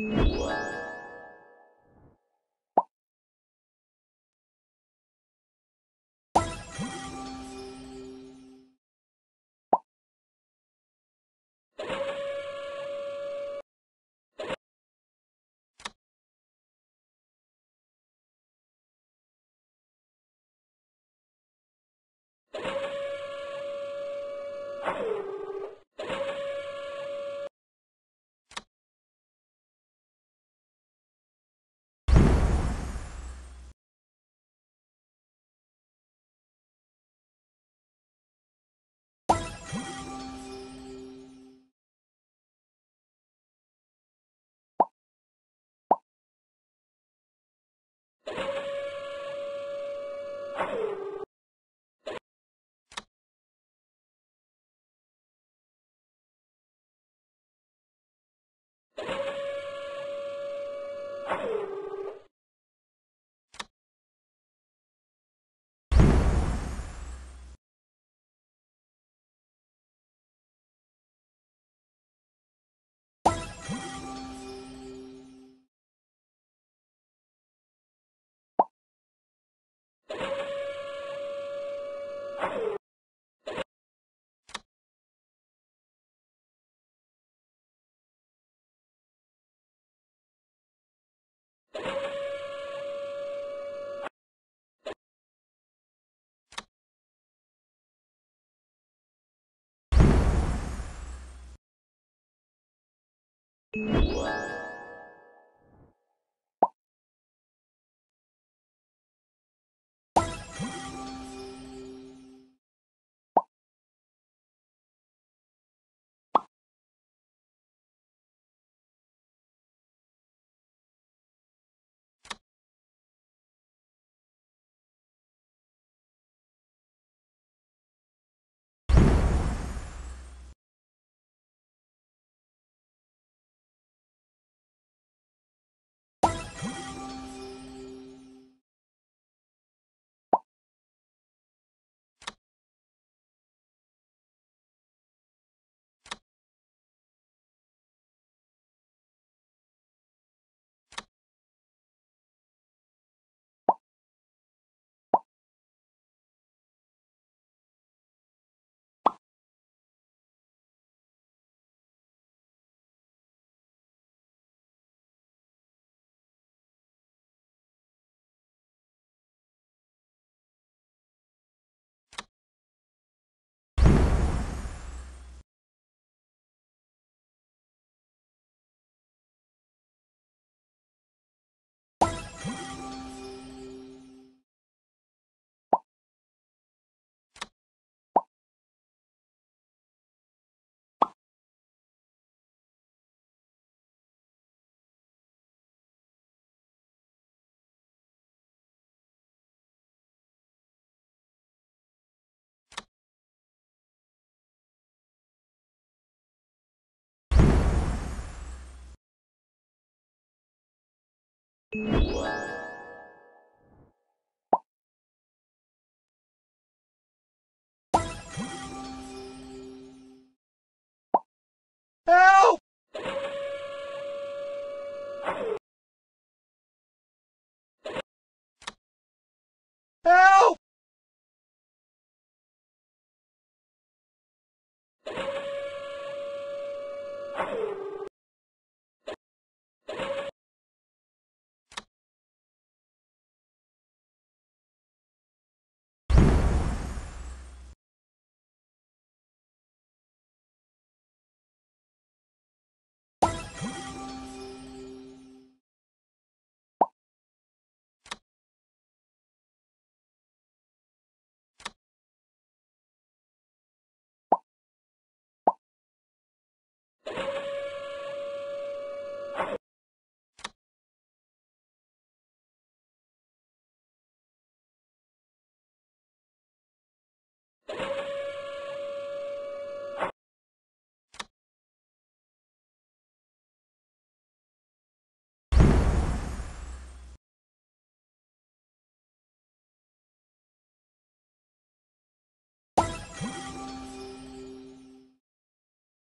Wow. Help! you Ah!